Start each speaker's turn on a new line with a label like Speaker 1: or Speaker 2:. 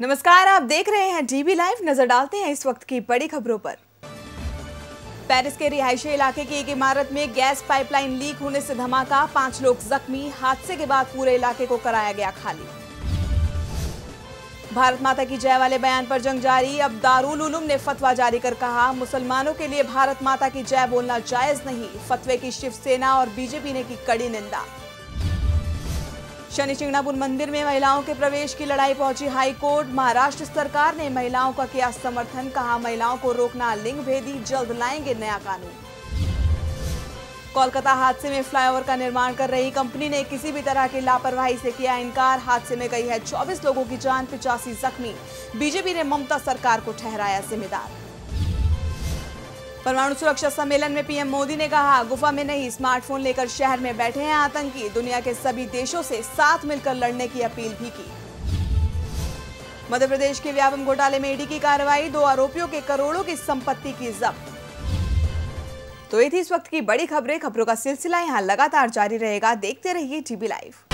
Speaker 1: नमस्कार, आप देख रहे हैं डीबी लाइव नज़र डालते हैं इस वक्त की बड़ी खबरों पर। पेरिस के रिहायशी इलाके की एक इमारत में गैस पाइपलाइन लीक होने से धमाका, पाँच लोग जख्मी, हादसे के बाद पूरे इलाके को कराया गया खाली। भारत माता की जय वाले बयान पर जंग जारी। अब दारुल उलूम ने फतवा जारी कर कहा, मुसलमानों के लिए भारत माता की जय बोलना जायज़ नहीं। फतवे की शिवसेना और बीजेपी ने की कड़ी निंदा। शनि चिंगनापुर मंदिर में महिलाओं के प्रवेश की लड़ाई पहुँची हाई कोर्ट महाराष्ट्र सरकार ने महिलाओं का किया समर्थन, कहा महिलाओं को रोकना लिंग भेदी, जल्द लाएँगे नया कानून। कोलकाता हादसे में फ्लाईओवर का निर्माण कर रही कंपनी ने किसी भी तरह की लापरवाही से किया इनकार। हादसे में गई है 24 लोगों की जान, पिचासी जख्मी। बीजेपी ने ममता सरकार को ठहराया जिम्मेदार। परमाणु सुरक्षा सम्मेलन में पीएम मोदी ने कहा, गुफा में नहीं, स्मार्टफ़ोन लेकर शहर में बैठे हैं आतंकी। दुनिया के सभी देशों से साथ मिलकर लड़ने की अपील भी की। मध्य प्रदेश के व्यापम घोटाले में ईडी की कार्रवाई, दो आरोपियों के करोड़ों की संपत्ति की जब्त। तो ये थी इस वक्त की बड़ी खबरें। खबरों का सिलसिला यहाँ लगातार जारी रहेगा। देखते रहिए टीवी लाइव